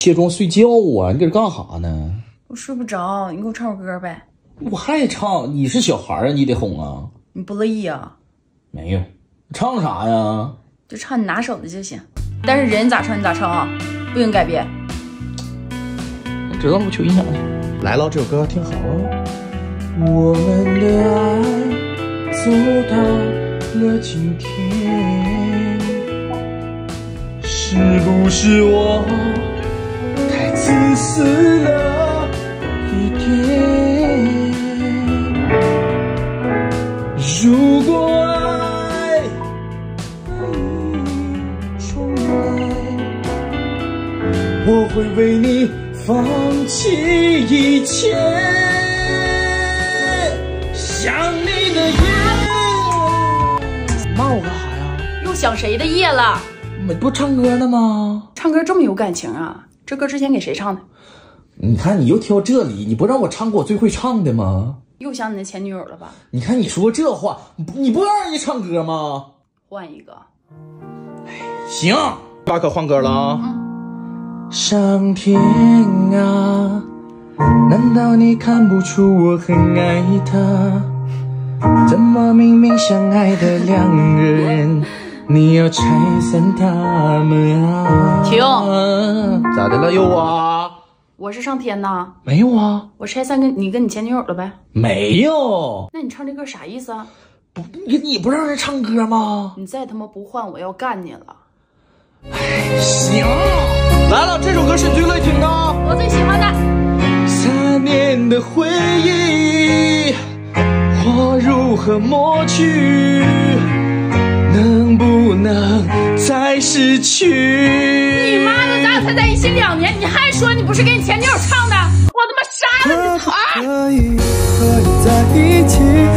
卸妆睡觉啊？你搁这干啥呢？我睡不着，你给我唱首歌呗。我还唱？你是小孩啊？你得哄啊。你不乐意啊？没有，唱啥呀？就唱你拿手的就行。但是人咋唱你咋唱啊，不许改变。知道了，我？求音响去。来了，这首歌听好了。我们的爱走到了今天，是不是我太自私了一点？如果爱可以重来，我会为你放弃一切。想你的夜，骂我干啥呀？又想谁的夜了？你不唱歌呢吗？唱歌这么有感情啊？这歌之前给谁唱的？你看你又挑这里，你不让我唱过我最会唱的吗？又想你的前女友了吧？你看你说这话，你不让人家唱歌吗？换一个。行，爸可换歌了啊。上天啊，难道你看不出我很爱他？怎么明明相爱的两个人，你要拆散他们啊？停！咋的了又啊？我是上天呐？没有啊。我拆散跟你跟你前女友了呗？没有。那你唱这歌啥意思啊？不，你你不让人唱歌吗？你再他妈不换，我要干你了！哎，行，来了，这首歌是你最乐意听的，我最喜欢的。三年的回忆，我如何抹去？能再失去？你妈的，咱俩才在一起两年，你还说你不是给你前女友唱的？我他妈杀了你！啊！可以和你在一起，我们之间。